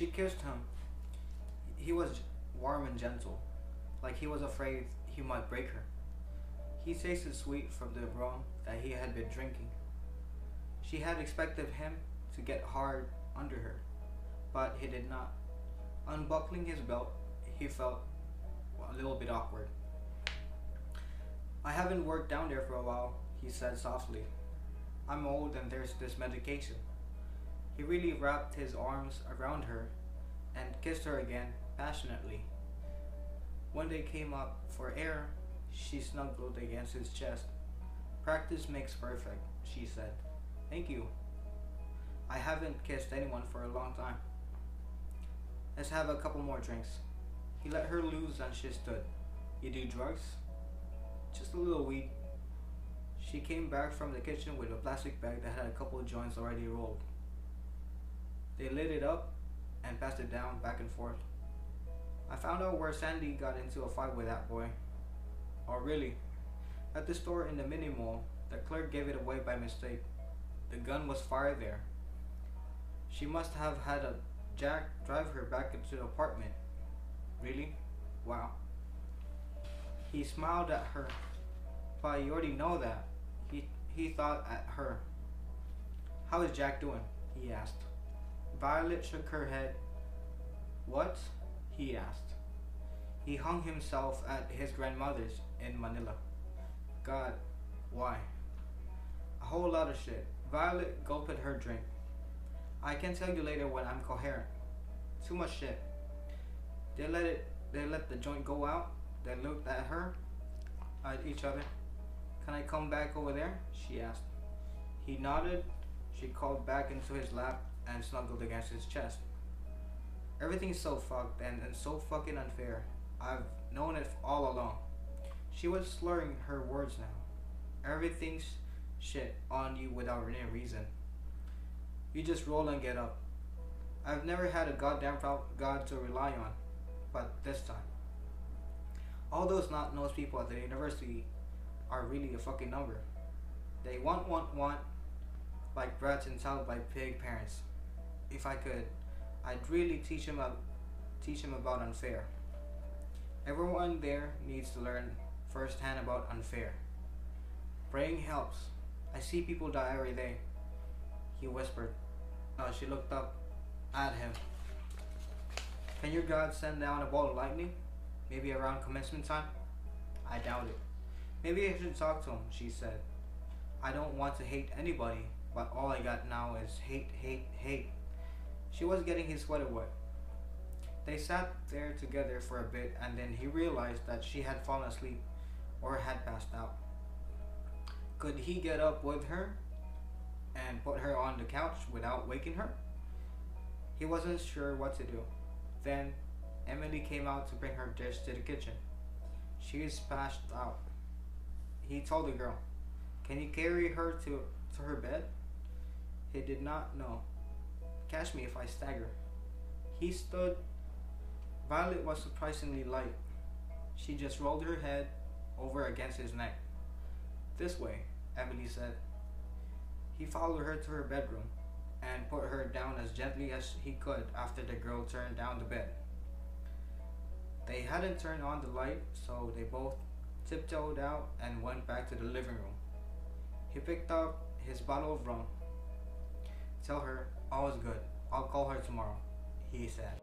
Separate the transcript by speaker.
Speaker 1: She kissed him. He was warm and gentle, like he was afraid he might break her. He tasted sweet from the rum that he had been drinking. She had expected him to get hard under her, but he did not. Unbuckling his belt, he felt a little bit awkward. I haven't worked down there for a while, he said softly. I'm old and there's this medication. He really wrapped his arms around her and kissed her again passionately. When they came up for air, she snuggled against his chest. Practice makes perfect, she said. Thank you. I haven't kissed anyone for a long time. Let's have a couple more drinks. He let her loose and she stood. You do drugs? Just a little weed. She came back from the kitchen with a plastic bag that had a couple joints already rolled. They lit it up and passed it down back and forth. I found out where Sandy got into a fight with that boy. Oh, really? At the store in the mini mall, the clerk gave it away by mistake. The gun was fired there. She must have had a Jack drive her back into the apartment. Really? Wow. He smiled at her. But you already know that. He, he thought at her. How is Jack doing? He asked. Violet shook her head. What? He asked. He hung himself at his grandmother's in Manila. God, why? A whole lot of shit. Violet gulped her drink. I can tell you later when I'm coherent. Too much shit. They let it they let the joint go out. They looked at her at each other. Can I come back over there? she asked. He nodded. She crawled back into his lap and snuggled against his chest. Everything's so fucked and, and so fucking unfair. I've known it all along. She was slurring her words now. Everything's shit on you without any reason. You just roll and get up. I've never had a goddamn God to rely on, but this time. All those not nosed people at the university are really a fucking number. They want, want, want, like brats entitled by pig parents. If I could, I'd really teach him, about, teach them about unfair. Everyone there needs to learn firsthand about unfair. Praying helps. I see people die every day. He whispered. Uh, she looked up at him. Can your God send down a ball of lightning? Maybe around commencement time? I doubt it. Maybe I should talk to him, she said. I don't want to hate anybody, but all I got now is hate, hate, hate. She was getting his sweater wet. They sat there together for a bit and then he realized that she had fallen asleep or had passed out. Could he get up with her and put her on the couch without waking her? He wasn't sure what to do. Then Emily came out to bring her dish to the kitchen. She was passed out. He told the girl, Can you carry her to, to her bed? He did not know. Catch me if I stagger. He stood. Violet was surprisingly light. She just rolled her head over against his neck. This way, Emily said. He followed her to her bedroom and put her down as gently as he could after the girl turned down the bed. They hadn't turned on the light, so they both tiptoed out and went back to the living room. He picked up his bottle of rum. Tell her all is good. I'll call her tomorrow, he said.